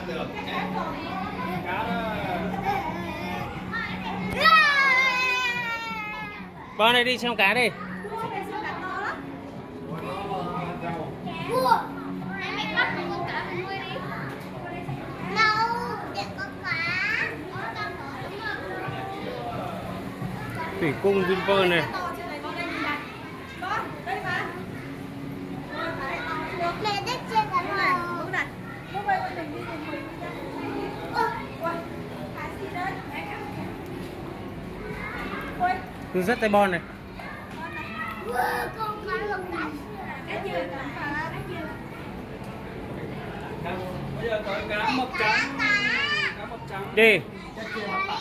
ăn được. Cá đó Con này đi xem cá đi. Thủy cung Vinpearl này. Mẹ thích chơi cả rồi. Hướng dẫn tay bon này. Đi con cá lục đạch. bây giờ tới cá mập trắng cá mập trắng Đi cá mập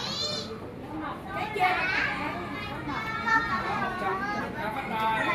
trắng cá phát đai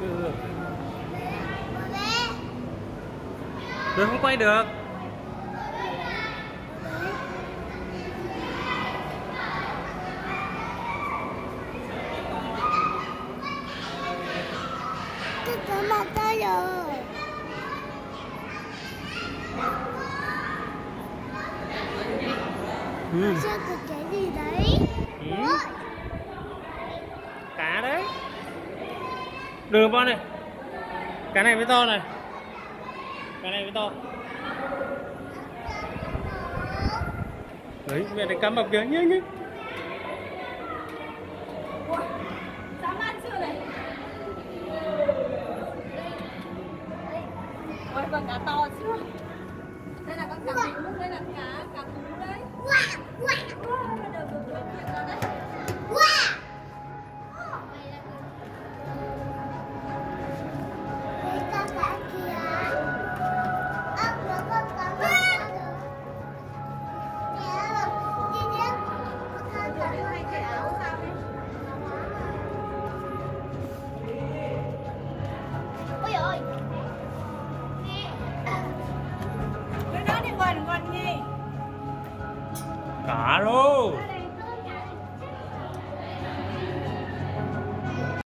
Ừ. Rồi không quay được Tôi có mặt tôi rồi. ừ. Sao có cái gì đấy? Ừ. Cá đấy Đường con này Cá này mới to này cái này mới to. Đấy, mẹ này cá mập kìa nhanh nhanh Ôi, con cá to. Ôi đó thì gần gần nhỉ? Cá luôn